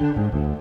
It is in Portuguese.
Música